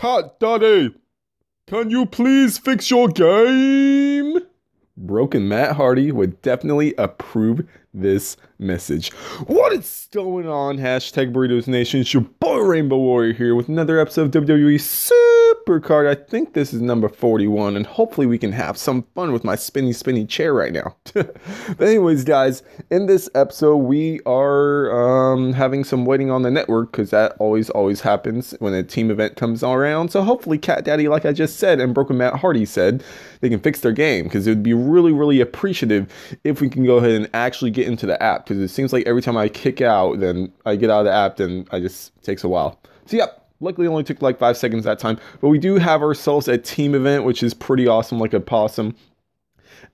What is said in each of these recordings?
Cat Daddy, can you please fix your game? Broken Matt Hardy would definitely approve this message. What is going on? Hashtag Burritos Nation. It's your boy Rainbow Warrior here with another episode of WWE Supercard. I think this is number 41, and hopefully we can have some fun with my spinny, spinny chair right now. but anyways, guys, in this episode, we are um, having some waiting on the network because that always, always happens when a team event comes around. So hopefully, Cat Daddy, like I just said, and Broken Matt Hardy said, they can fix their game because it would be really, really appreciative if we can go ahead and actually get into the app because it seems like every time I kick out, then I get out of the app, then I just takes a while. So yeah, luckily only took like five seconds that time. But we do have ourselves a team event, which is pretty awesome, like a possum.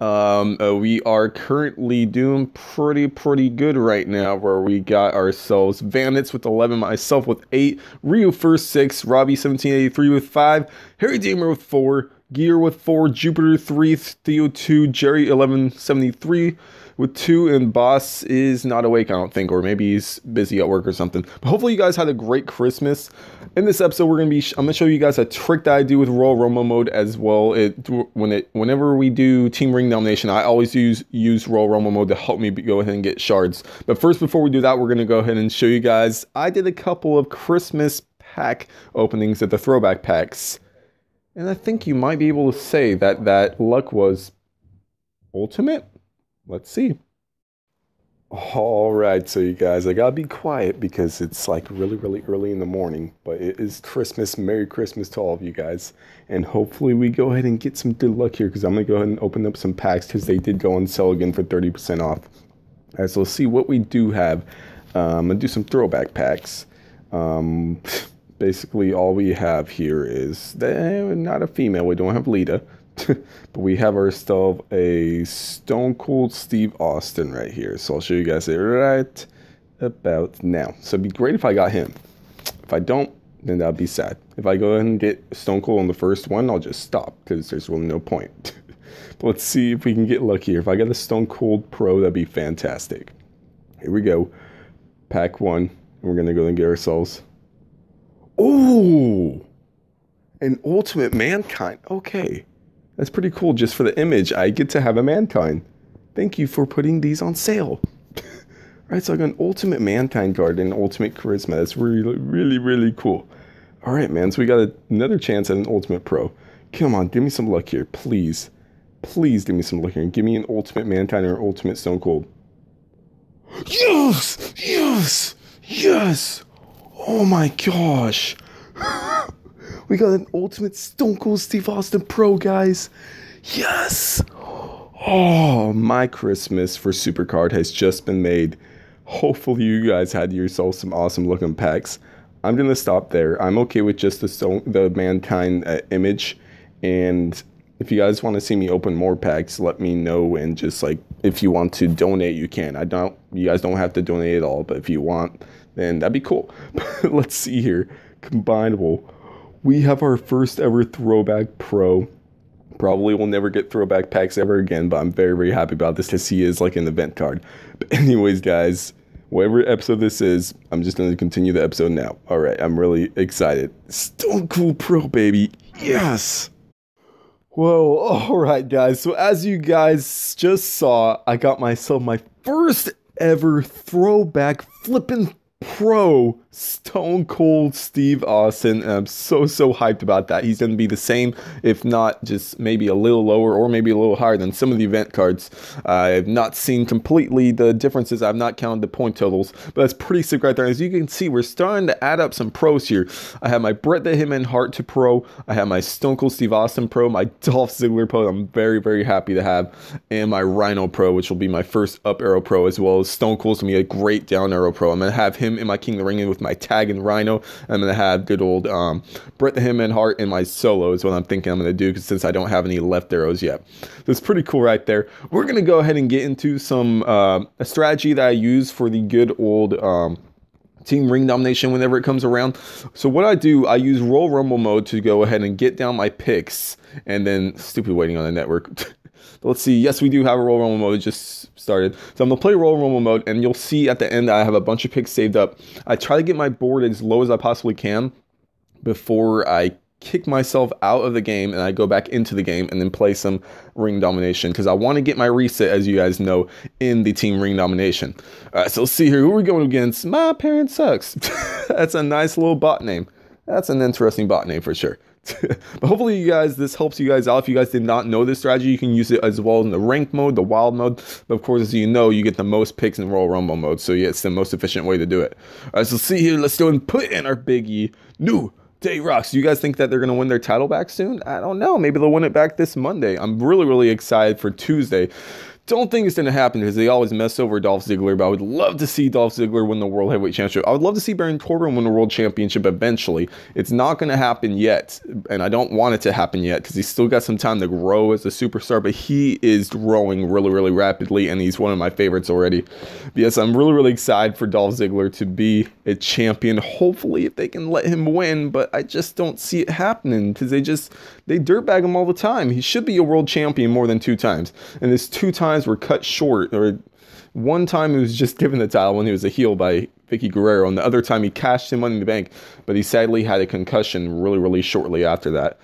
Um, uh, we are currently doing pretty, pretty good right now, where we got ourselves Bandits with 11, myself with 8, Ryu first 6, Robbie 1783 with 5, Harry Damer with 4, Gear with 4, Jupiter 3, Theo 2, Jerry 1173 with 2, and Boss is not awake, I don't think, or maybe he's busy at work or something. But hopefully you guys had a great Christmas. In this episode, we're gonna be I'm gonna show you guys a trick that I do with Royal Rumble mode as well. It when it whenever we do Team Ring Domination, I always use use Royal Rumble mode to help me go ahead and get shards. But first, before we do that, we're gonna go ahead and show you guys. I did a couple of Christmas pack openings at the throwback packs. And I think you might be able to say that that luck was ultimate. Let's see. All right, so you guys, I gotta be quiet because it's like really, really early in the morning, but it is Christmas. Merry Christmas to all of you guys. And hopefully, we go ahead and get some good luck here because I'm gonna go ahead and open up some packs because they did go on sale again for 30% off. All right, so let's see what we do have. Um, I'm gonna do some throwback packs. Um, basically all we have here is not a female. We don't have Lita, but we have ourselves a Stone Cold Steve Austin right here. So I'll show you guys it right about now. So it'd be great if I got him. If I don't, then that'd be sad. If I go ahead and get Stone Cold on the first one, I'll just stop because there's really no point. but let's see if we can get lucky. If I get a Stone Cold Pro, that'd be fantastic. Here we go. Pack one. We're gonna go and get ourselves Oh, an ultimate mankind. Okay. That's pretty cool. Just for the image, I get to have a mankind. Thank you for putting these on sale. right, so I got an ultimate mankind card and ultimate charisma. That's really, really, really cool. All right, man. So we got a, another chance at an ultimate pro. Come on, give me some luck here, please. Please give me some luck here and give me an ultimate mankind or ultimate stone cold. Yes! Yes! Yes! Oh my gosh. We got an ultimate Stone Cold Steve Austin Pro, guys. Yes. Oh, my Christmas for Supercard has just been made. Hopefully, you guys had yourself some awesome looking packs. I'm gonna stop there. I'm okay with just the stone, the mankind uh, image, and if you guys want to see me open more packs, let me know. And just like if you want to donate, you can. I don't. You guys don't have to donate at all, but if you want, then that'd be cool. Let's see here. Combinable. We have our first ever throwback pro. Probably will never get throwback packs ever again, but I'm very, very happy about this because he is like an event card. But anyways, guys, whatever episode this is, I'm just going to continue the episode now. All right, I'm really excited. Stone Cold Pro, baby. Yes. Whoa, all right, guys. So, as you guys just saw, I got myself my first ever throwback flipping pro Stone Cold Steve Austin. And I'm so, so hyped about that. He's going to be the same, if not just maybe a little lower or maybe a little higher than some of the event cards. I've not seen completely the differences. I've not counted the point totals, but that's pretty sick right there. As you can see, we're starting to add up some pros here. I have my Bret the Hitman Hart to pro. I have my Stone Cold Steve Austin pro, my Dolph Ziggler pro. I'm very, very happy to have, and my Rhino pro, which will be my first up arrow pro, as well as Stone Cold's going to be a great down arrow pro. I'm going to have him in my King of the Ring with my tag and Rhino. I'm gonna have good old um, Bret the Hitman Hart in my solo is what I'm thinking I'm gonna do because since I don't have any left arrows yet, that's pretty cool right there. We're gonna go ahead and get into some uh, a strategy that I use for the good old. Um, team ring domination whenever it comes around. So what I do, I use Royal Rumble mode to go ahead and get down my picks and then stupid waiting on the network. let's see. Yes, we do have a Royal Rumble mode. It just started. So I'm going to play Royal Rumble mode, and you'll see at the end I have a bunch of picks saved up. I try to get my board as low as I possibly can before I kick myself out of the game and I go back into the game and then play some ring domination because I want to get my reset, as you guys know, in the team ring domination. All right, so let's see here. Who are we going against? My parent sucks. That's a nice little bot name. That's an interesting bot name for sure. but hopefully you guys this helps you guys out if you guys did not know this strategy you can use it as well in the rank mode the wild mode but of course as you know you get the most picks in royal rumble mode so yeah it's the most efficient way to do it all right so see here let's go and put in our biggie new Day Rocks. You guys think that they're going to win their title back soon? I don't know. Maybe they'll win it back this Monday. I'm really, really excited for Tuesday. Don't think it's going to happen because they always mess over Dolph Ziggler, but I would love to see Dolph Ziggler win the World Heavyweight Championship. I would love to see Baron Corbin win the World Championship eventually. It's not going to happen yet, and I don't want it to happen yet because he's still got some time to grow as a superstar, but he is growing really, really rapidly, and he's one of my favorites already. But yes, I'm really, really excited for Dolph Ziggler to be a champion. Hopefully, if they can let him win, but I just don't see it happening because they just they dirtbag him all the time. He should be a world champion more than two times, and this two times times were cut short, or one time he was just given the title when he was a heel by Vickie Guerrero, and the other time he cashed in Money in the Bank, but he sadly had a concussion really, really shortly after that.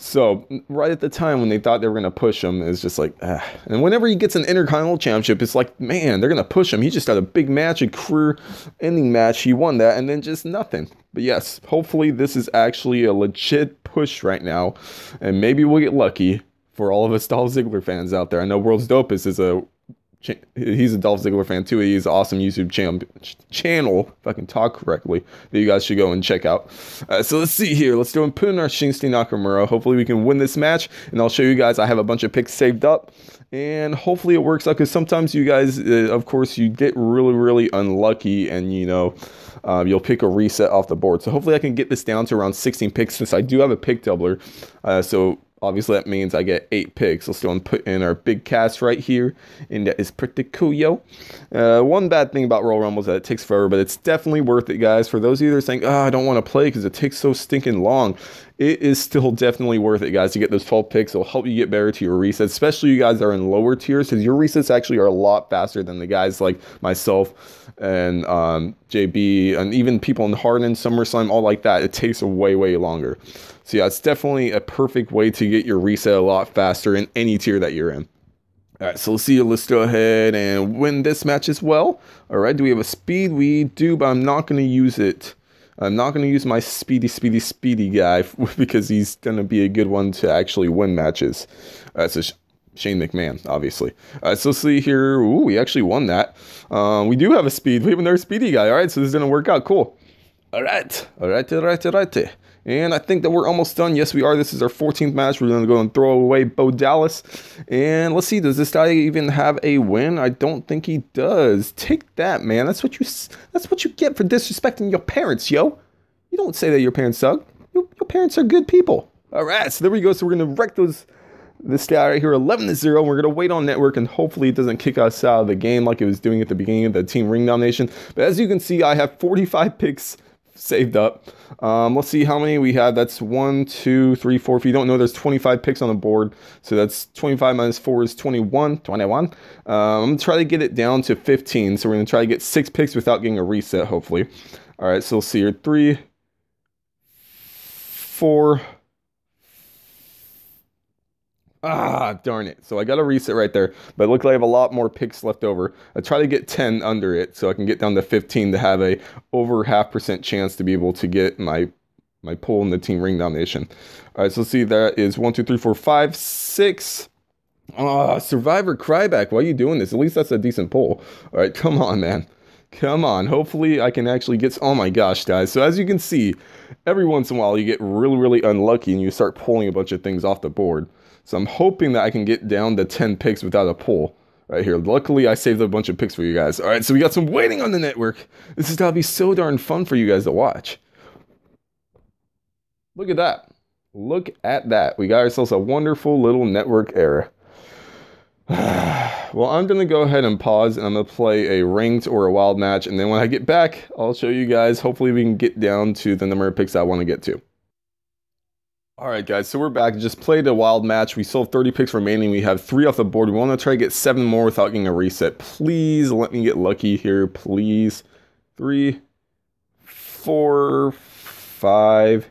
So right at the time when they thought they were gonna push him, it's just like, ah. and whenever he gets an Intercontinental Championship, it's like, man, they're gonna push him. He just had a big match, a career-ending match. He won that, and then just nothing. But yes, hopefully this is actually a legit push right now, and maybe we'll get lucky for all of us Dolph Ziggler fans out there. I know World's Dopest is a he's a Dolph Ziggler fan too. He's an awesome YouTube channel, channel if I can talk correctly, that you guys should go and check out. Uh, so let's see here. Let's do and put in our Shinsuke Nakamura. Hopefully we can win this match, and I'll show you guys. I have a bunch of picks saved up, and hopefully it works out. Because sometimes you guys, uh, of course, you get really, really unlucky, and you know. Um, you'll pick a reset off the board. So hopefully I can get this down to around 16 picks since I do have a pick doubler. Uh, so Obviously, that means I get eight picks. Let's go and put in our Big Cass right here, and that is pretty cool, yo. Uh, one bad thing about Royal Rumble is that it takes forever, but it's definitely worth it, guys. For those of you that are saying, oh, I don't want to play because it takes so stinking long, it is still definitely worth it, guys, to get those 12 picks. It'll help you get better to your resets, especially you guys are in lower tiers, because your resets actually are a lot faster than the guys like myself and um, JB, and even people in Harden, and SummerSlam, all like that. It takes way, way longer. So yeah, it's definitely a perfect way to get your reset a lot faster in any tier that you're in. All right, so let's see. Let's go ahead and win this match as well. All right, do we have a speed? We do, but I'm not going to use it. I'm not going to use my speedy, speedy, speedy guy because he's going to be a good one to actually win matches. Uh, so Shane McMahon, obviously. Uh, so see here. Ooh, we actually won that. Uh, we do have a speed. We have another speedy guy. All right, so this is going to work out. Cool. All right. All right, all right, all right. And I think that we're almost done. Yes, we are. This is our 14th match. We're going to go and throw away Bo Dallas. And let's see, does this guy even have a win? I don't think he does. Take that, man. That's what you that's what you get for disrespecting your parents, yo. You don't say that your parents suck. Your, your parents are good people. All right, so there we go. So we're going to wreck those this guy right here 11 to 0 we're going to wait on network and hopefully it doesn't kick us out of the game like it was doing at the beginning of the team ring domination but as you can see i have 45 picks saved up. Um, let's see how many we have. That's one, two, three, four. If you don't know, there's 25 picks on the board. So that's 25 minus 4 is 21. 21. Um, I'm going to try to get it down to 15. So we're going to try to get six picks without getting a reset, hopefully. All right, so let's see here. Three, four, Ah, darn it. So I got a reset right there, but it looks like I have a lot more picks left over. I try to get 10 under it so I can get down to 15 to have a over half percent chance to be able to get my my pull in the team ring domination. All right, so let's see. That is one, two, three, four, five, six. Ah, Survivor Cryback. Why are you doing this? At least that's a decent pull. All right, come on, man. Come on. Hopefully I can actually get... Oh my gosh, guys. So as you can see, every once in a while you get really, really unlucky and you start pulling a bunch of things off the board. So I'm hoping that I can get down to 10 picks without a pull right here. Luckily, I saved a bunch of picks for you guys. All right, so we got some waiting on the network. This is going to be so darn fun for you guys to watch. Look at that. Look at that. We got ourselves a wonderful little network error. well, I'm going to go ahead and pause and I'm going to play a ranked or a wild match. And then when I get back, I'll show you guys. Hopefully, we can get down to the number of picks I want to get to. All right, guys, so we're back. Just played a wild match. We still have 30 picks remaining. We have three off the board. We want to try to get seven more without getting a reset. Please let me get lucky here, please. Three, four, five,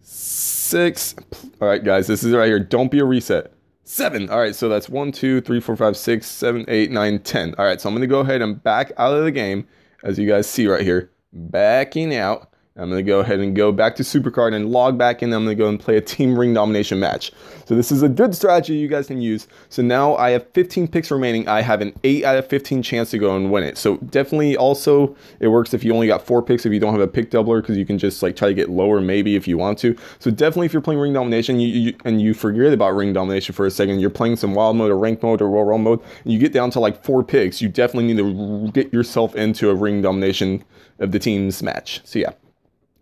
six. All right, guys, this is right here. Don't be a reset. Seven. All right, so that's one, two, three, four, five, six, seven, eight, nine, ten. All right, so I'm going to go ahead and back out of the game, as you guys see right here. Backing out. I'm going to go ahead and go back to Supercard and log back in. I'm going to go and play a team ring domination match. So this is a good strategy you guys can use. So now I have 15 picks remaining. I have an 8 out of 15 chance to go and win it. So definitely also it works if you only got 4 picks if you don't have a pick doubler because you can just like try to get lower maybe if you want to. So definitely if you're playing ring domination you, you, and you forget about ring domination for a second, you're playing some wild mode or rank mode or roll roll mode, and you get down to like 4 picks, you definitely need to get yourself into a ring domination of the team's match. So yeah.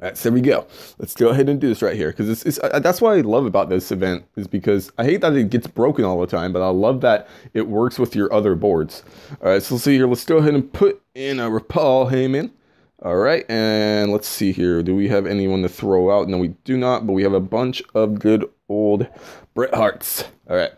Right, so there we go. Let's go ahead and do this right here because that's what I love about this event is because I hate that it gets broken all the time, but I love that it works with your other boards. All right, so let's see here. Let's go ahead and put in a Paul Heyman. All right, and let's see here. Do we have anyone to throw out? No, we do not, but we have a bunch of good old Bret Harts. All right.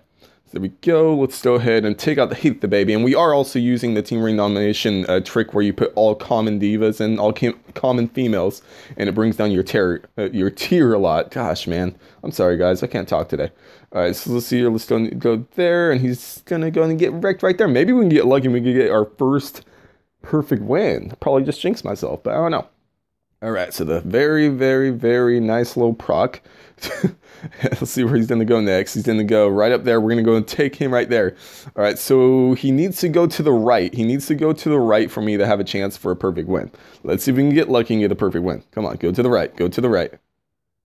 There we go. Let's go ahead and take out the hate the baby. And we are also using the team ring domination uh, trick where you put all common divas and all common females, and it brings down your tier uh, your tier a lot. Gosh, man, I'm sorry guys, I can't talk today. All right, so let's see here. Let's go go there, and he's gonna go and get wrecked right there. Maybe we can get lucky. and We can get our first perfect win. Probably just jinx myself, but I don't know. All right, so the very, very, very nice little proc. Let's see where he's going to go next. He's going to go right up there. We're going to go and take him right there. All right, so he needs to go to the right. He needs to go to the right for me to have a chance for a perfect win. Let's see if we can get lucky and get a perfect win. Come on, go to the right. Go to the right.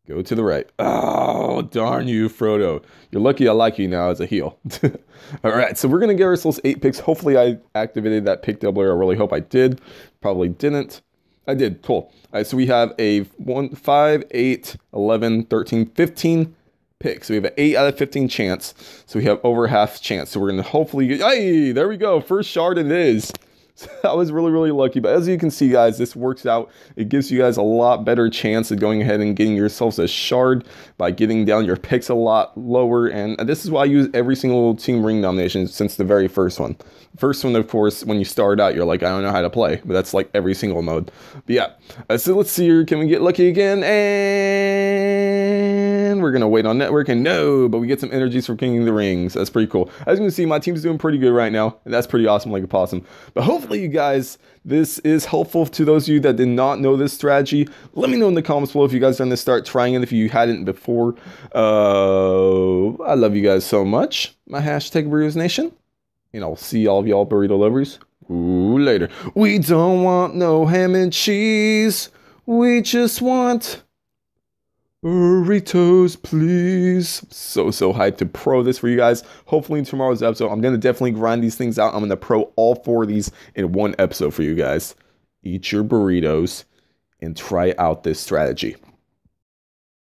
Go to the right. Oh, darn you, Frodo. You're lucky I like you now as a heel. All right, so we're going to get ourselves eight picks. Hopefully I activated that pick doubler. I really hope I did. Probably didn't. I did. Cool. All right, so we have a 1, 5, 8, 11, 13, 15 picks. So we have an 8 out of 15 chance. So we have over half chance. So we're going to hopefully get, hey, there we go. First shard it is. So I was really, really lucky. But as you can see, guys, this works out. It gives you guys a lot better chance of going ahead and getting yourselves a shard by getting down your picks a lot lower. And this is why I use every single team ring domination since the very first one. First one, of course, when you start out, you're like, I don't know how to play. But that's like every single mode. But yeah. Uh, so let's see here. Can we get lucky again? And we're going to wait on network. And no, but we get some energies from King of the Rings. That's pretty cool. As you can see, my team's doing pretty good right now. And that's pretty awesome like a possum. But hopefully you guys this is helpful to those of you that did not know this strategy let me know in the comments below if you guys are to start trying it if you hadn't before uh i love you guys so much my hashtag burritos nation and i'll see all of y'all burrito lovers Ooh, later we don't want no ham and cheese we just want Burritos, please. So, so hyped to pro this for you guys. Hopefully, in tomorrow's episode, I'm going to definitely grind these things out. I'm going to pro all four of these in one episode for you guys. Eat your burritos and try out this strategy.